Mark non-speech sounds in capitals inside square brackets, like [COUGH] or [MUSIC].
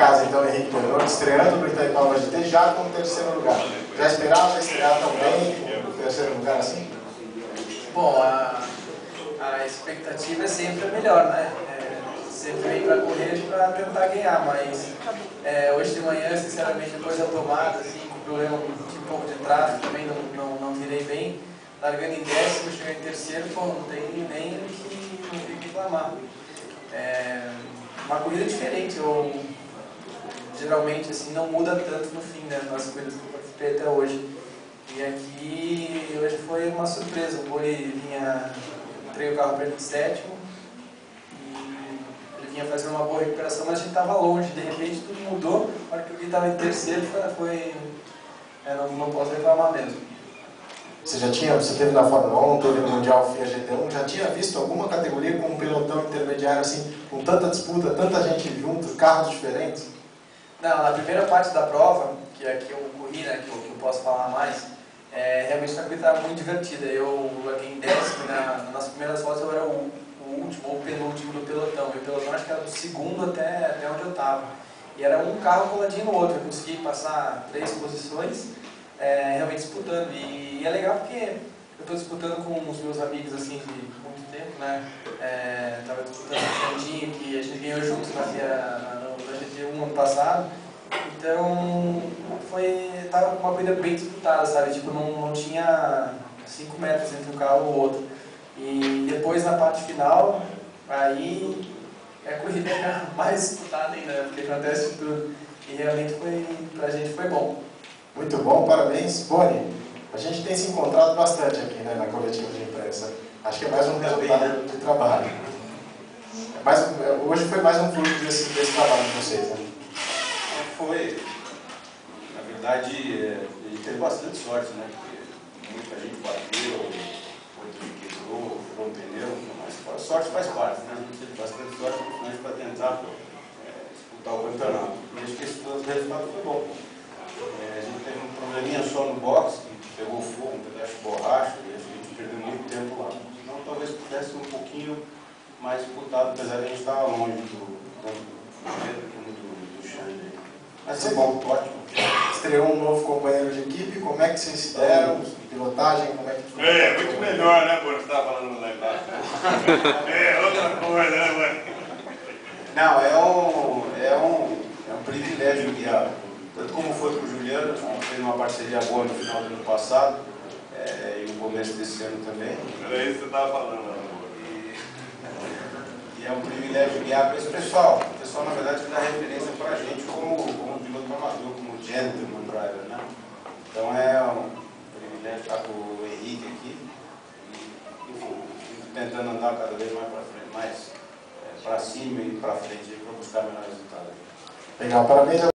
casa, então, Henrique Pedro, estreando no Itaipava GT já com o terceiro lugar. Já esperava estrear tão bem com o terceiro lugar assim? Bom, a, a expectativa é sempre a melhor, né? É, sempre vem para correr para tentar ganhar, mas é, hoje de manhã, sinceramente, depois da tomada, assim, com problema de um pouco de tráfego, também não, não, não virei bem. Largando em décimo, chegando em terceiro, pô, não tem nem o que reclamar. É, uma corrida diferente, eu geralmente assim não muda tanto no fim, né, nas corridas que eu participei até hoje. E aqui hoje foi uma surpresa, o Boi vinha, entrei o carro para ele de sétimo, e ele vinha fazendo uma boa recuperação, mas a gente estava longe, de repente tudo mudou, a hora que ele estava em terceiro foi, foi é, não, não posso reclamar mesmo. Você já tinha, você teve na Fórmula 1, teve no Mundial FIA GT1, já tinha visto alguma categoria com um pelotão intermediário assim, com tanta disputa, tanta gente junto, carros diferentes? Não, na primeira parte da prova, que é que eu corri, né, que eu, que eu posso falar mais, é, realmente a corrida estava muito divertida. Eu larguei em décimo, na, nas primeiras voltas eu era o, o último ou penúltimo do pelotão, e o pelotão acho que era do segundo até, até onde eu estava. E era um carro coladinho no outro, eu consegui passar três posições, é, realmente disputando. E, e, é legal porque eu estou disputando com os meus amigos assim de muito tempo, né? Estava é, disputando com o Xandinho, que a gente ganhou juntos na, na, no, no GT1 ano passado. Então, foi, tava uma corrida bem disputada, sabe? Tipo, não, não tinha 5 metros entre um carro e o outro. E depois, na parte final, aí a corrida era [LAUGHS] mais disputada ainda, né? porque acontece tudo. E realmente foi, pra gente foi bom. Muito bom, parabéns. Boni, a gente tem se encontrado bastante aqui né, na coletiva de imprensa. Acho que é mais um resultado né? de trabalho. É mais, hoje foi mais um fruto desse, desse trabalho de vocês, né? É, foi. Na verdade, é, gente teve bastante sorte, né? Porque muita gente bateu, outro quebrou, furou um pneu, mas sorte faz parte, né? A gente teve bastante sorte, para tentar é, disputar o campeonato. E acho que esse resultado foi bom. É, a gente teve um probleminha só no box, que pegou fogo, um pedaço de borracha, e a gente perdeu muito tempo lá. Então talvez pudesse um pouquinho mais disputado, apesar de a gente estar longe do, do do. Mas é bom, ótimo. Estreou um novo companheiro de equipe, como é que vocês se deram? Pilotagem, como é que foi? É, muito melhor, né, Bruno? Você estava falando lá embaixo. [LAUGHS] é, outra coisa, né, mano? Não, é um, é um, é um privilégio guiar tanto como foi para o Juliano, fez uma parceria boa no final do ano passado é, e no começo desse ano também. Era isso que você estava falando. E, e, é um privilégio guiar para esse pessoal. O pessoal, na verdade, que dá referência para a gente como, como piloto amador, como gentleman driver. Né? Então é um privilégio estar com o Henrique aqui. E, enfim, tentando andar cada vez mais para frente, mais é, para cima e para frente para buscar melhores resultados. Legal, parabéns.